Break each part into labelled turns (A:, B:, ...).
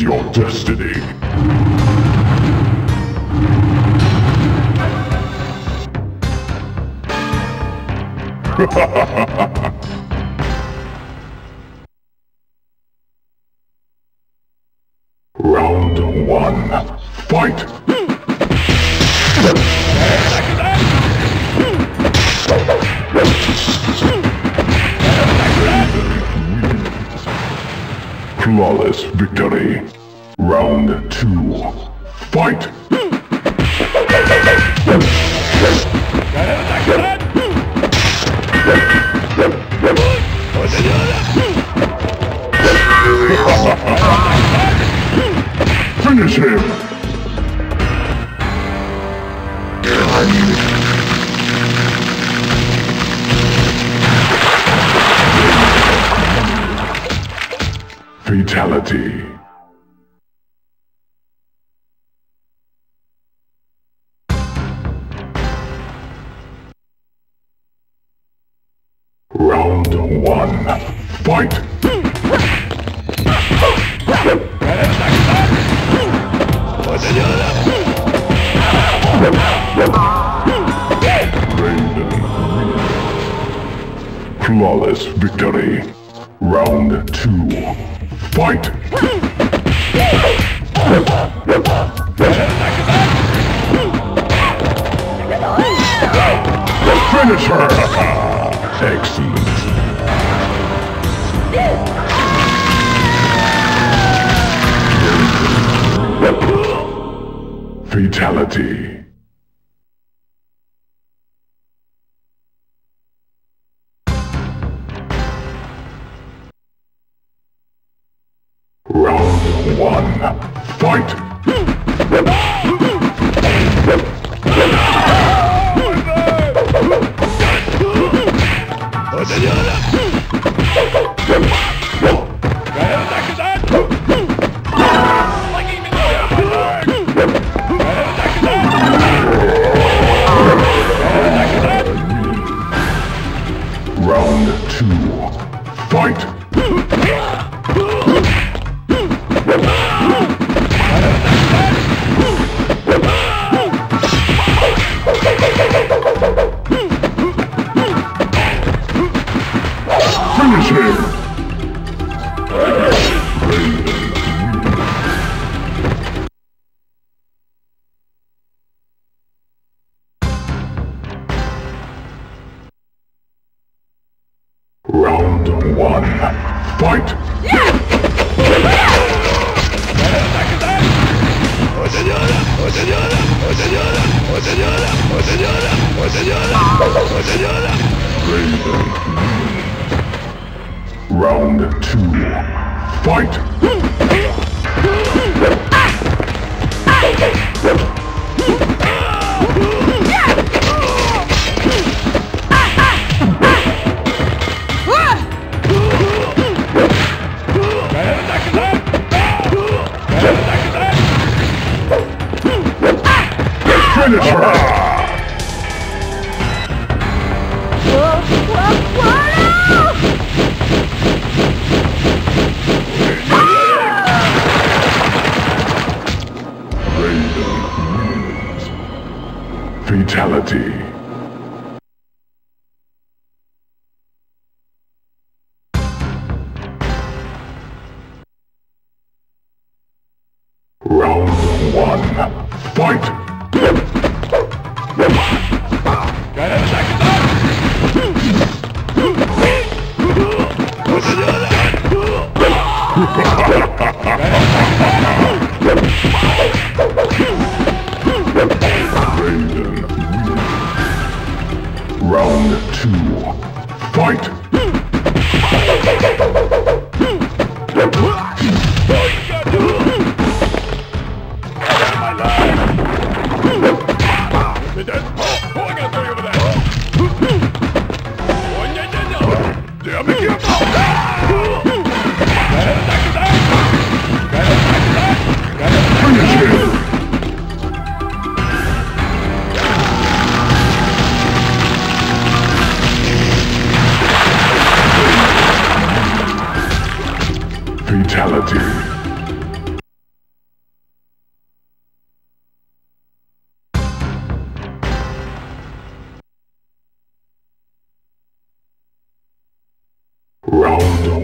A: Your destiny. Round Flawless victory. Round two. Fight! Finish him! Fatality. Round one. Fight! Flawless victory. Round two. Fight! Finish her! Excellent. Fatality. Him! Round two. Fight! Finish her! Fatality. Round two. Fight!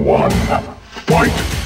A: One. Fight!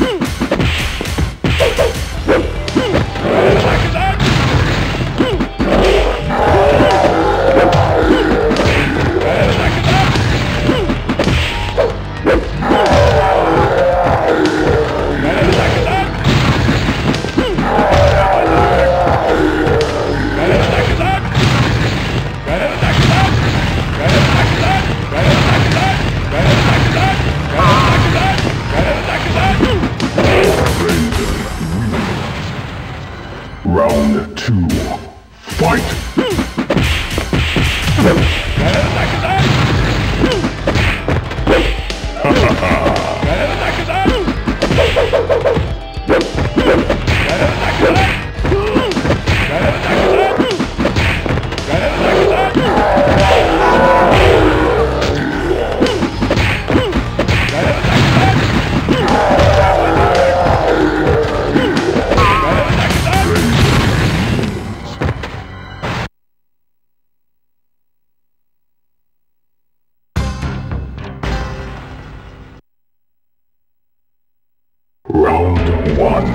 A: One.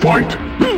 A: Fight!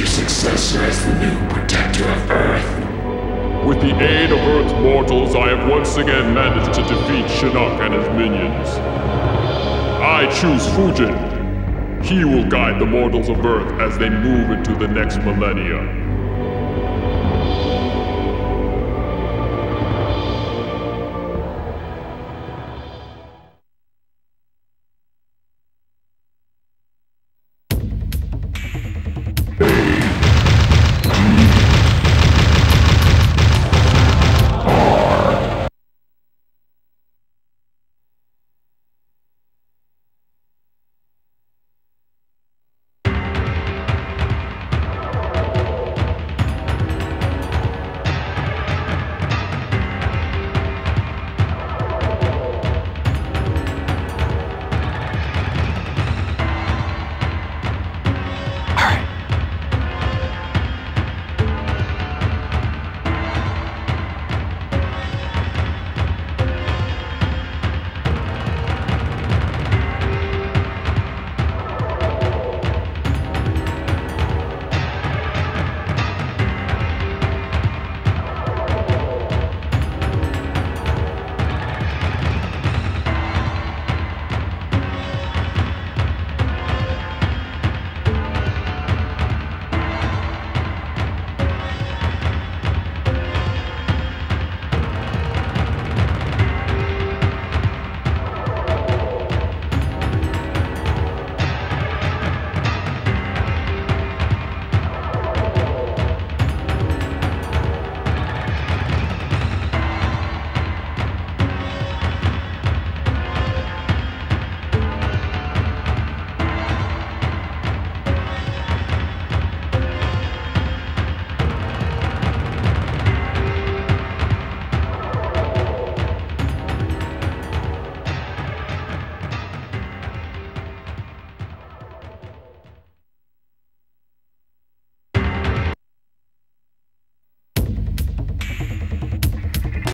B: Your successor as the new protector of Earth.
C: With the aid of Earth's mortals, I have once again managed to defeat Shinnok and his minions. I choose Fujin. He will guide the mortals of Earth as they move into the next millennia.